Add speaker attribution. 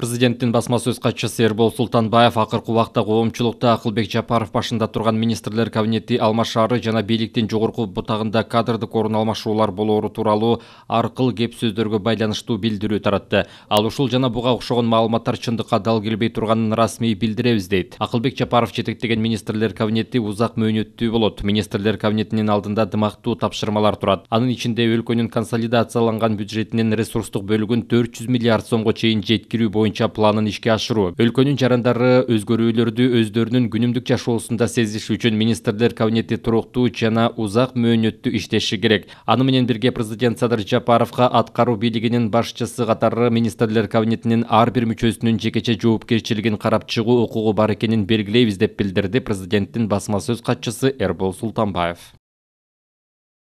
Speaker 1: президенттин басма сөз катчысы эрбол султанбаев акыркы убакта коомчулукта акылбек жапаров башында турган министрлер кабинети алмашаары жана бийликтин жогорку бутагында кадрдык орун алмашуулар болоору тууралуу аркыл кеп сөздөргө байланыштуу билдирүү таратты. Ал ушул жана буга окшогон маалыматтар чындыкка дал келбей турганын расмий билдиребиз дейт. Акылбек жапаров жетектеген министрлер кабинети узак мөөнөттүү болот. Министрлер кабинетинин алдында дымактуу тапшырмалар турат. Анын ичинде өлкөнүн консолидацияланган бюджетинин ресурстук бөлүгүн төрт жүз миллиард сомго чейин жеткирүү боюнча боюнча планын ишке ашыруу өлкөнүн жарандары өзгөрүүлөрдү өздөрүнүн күнүмдүк жашоосунда сезиш үчүн министрлер кабинети туруктуу жана узак мөөнөттүү иштеши керек. Аны менен бирге президент садыр жапаровго аткаруу бийлигинин башчысы катары министрлер кабинетинин ар бир мүчөсүнүн жекече жоопкерчилигин карап чыгуу укугу бар экенин белгилейбиз деп билдирди президенттин басма сөз катчысы эрбол султанбаев.